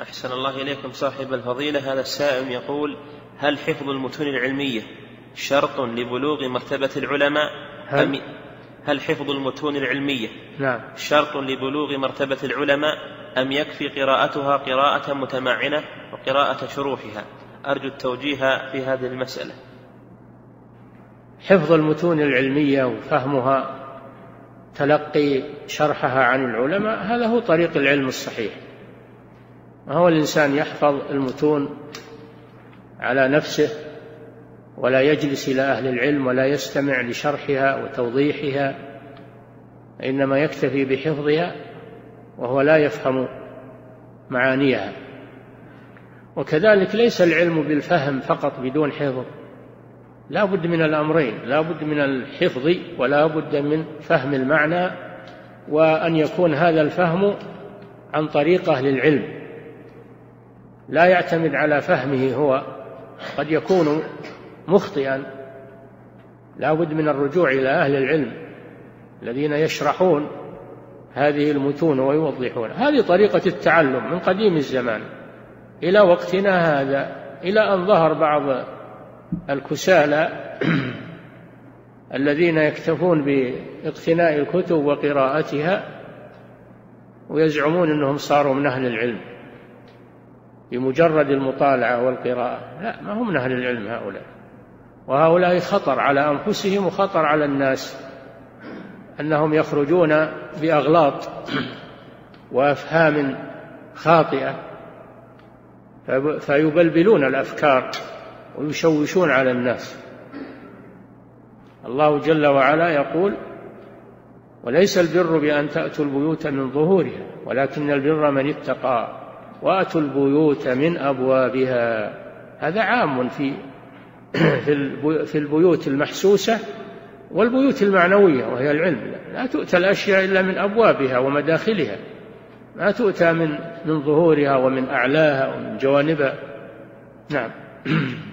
أحسن الله إليكم صاحب الفضيلة. هذا السائل يقول هل حفظ المتون العلمية شرط لبلوغ مرتبة العلماء؟ هل, أم هل حفظ المتون العلمية نعم. شرط لبلوغ مرتبة العلماء؟ أم يكفي قراءتها قراءة متمعنة وقراءة شروحها؟ أرجو التوجيه في هذه المسألة. حفظ المتون العلمية وفهمها تلقي شرحها عن العلماء هذا هو طريق العلم الصحيح. ما هو الإنسان يحفظ المتون على نفسه ولا يجلس إلى أهل العلم ولا يستمع لشرحها وتوضيحها إنما يكتفي بحفظها وهو لا يفهم معانيها. وكذلك ليس العلم بالفهم فقط بدون حفظ لا بد من الأمرين لا بد من الحفظ ولا بد من فهم المعنى وأن يكون هذا الفهم عن طريق أهل العلم. لا يعتمد على فهمه هو قد يكون مخطئا. لا بد من الرجوع إلى أهل العلم الذين يشرحون هذه المتون ويوضحون. هذه طريقة التعلم من قديم الزمان. إلى وقتنا هذا إلى أن ظهر بعض الكسالى الذين يكتفون باقتناء الكتب وقراءتها ويزعمون أنهم صاروا من أهل العلم. بمجرد المطالعة والقراءة. لا ما هم من أهل العلم هؤلاء. وهؤلاء خطر على أنفسهم وخطر على الناس أنهم يخرجون بأغلاط وأفهام خاطئة فيبلبلون الأفكار ويشوشون على الناس. الله جل وعلا يقول وليس البر بأن تأتوا البيوت من ظهورها ولكن البر من اتقى. وأتوا البيوت من أبوابها. هذا عام في في البيوت المحسوسة والبيوت المعنوية وهي العلم. لا تؤتى الأشياء إلا من أبوابها ومداخلها. ما تؤتى من من ظهورها ومن أعلاها ومن جوانبها. نعم.